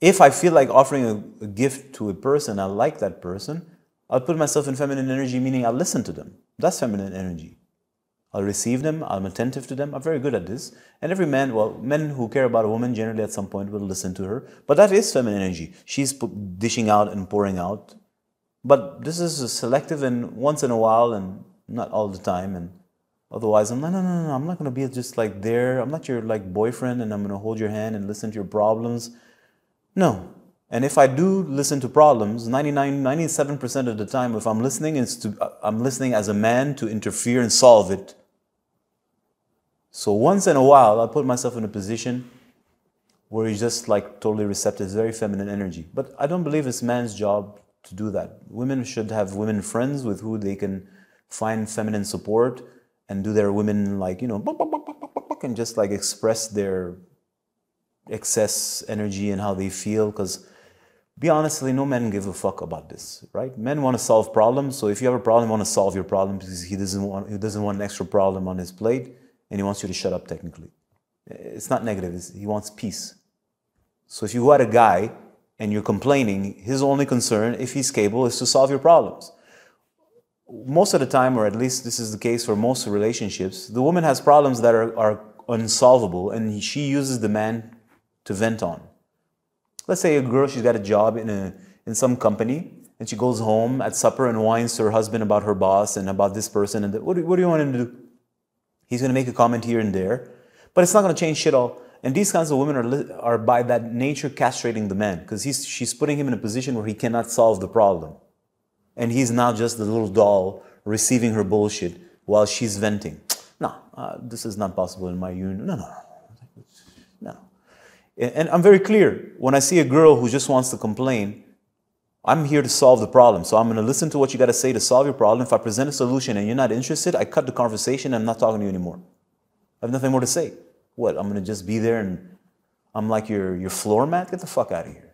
If I feel like offering a, a gift to a person, I like that person, I'll put myself in feminine energy, meaning I'll listen to them. That's feminine energy. I'll receive them, I'm attentive to them, I'm very good at this. And every man, well, men who care about a woman generally at some point will listen to her. But that is feminine energy. She's dishing out and pouring out. But this is selective and once in a while and not all the time. And otherwise, I'm like, no, no, no, I'm not going to be just like there. I'm not your like boyfriend and I'm going to hold your hand and listen to your problems. No. And if I do listen to problems, 99, 97% of the time, if I'm listening, it's to, uh, I'm listening as a man to interfere and solve it so once in a while, I put myself in a position where he's just like totally receptive, it's very feminine energy. But I don't believe it's man's job to do that. Women should have women friends with who they can find feminine support and do their women like, you know, and just like express their excess energy and how they feel. Because be honestly, no men give a fuck about this, right? Men want to solve problems. So if you have a problem, want to solve your problem because he doesn't want he doesn't want an extra problem on his plate and he wants you to shut up technically. Eh, it's not negative, it's, he wants peace. So if you got a guy and you're complaining, his only concern, if he's capable, is to solve your problems. Most of the time, or at least this is the case for most relationships, the woman has problems that are, are unsolvable and she uses the man to vent on. Let's say a girl, she's got a job in, a, in some company and she goes home at supper and whines to her husband about her boss and about this person. And the, what, do, what do you want him to do? He's going to make a comment here and there, but it's not going to change shit all. And these kinds of women are, are by that nature castrating the man because she's putting him in a position where he cannot solve the problem. And he's now just the little doll receiving her bullshit while she's venting. No, uh, this is not possible in my union. No, no, no. No. And I'm very clear. When I see a girl who just wants to complain, I'm here to solve the problem. So I'm going to listen to what you got to say to solve your problem. If I present a solution and you're not interested, I cut the conversation and I'm not talking to you anymore. I have nothing more to say. What? I'm going to just be there and I'm like your, your floor mat? Get the fuck out of here.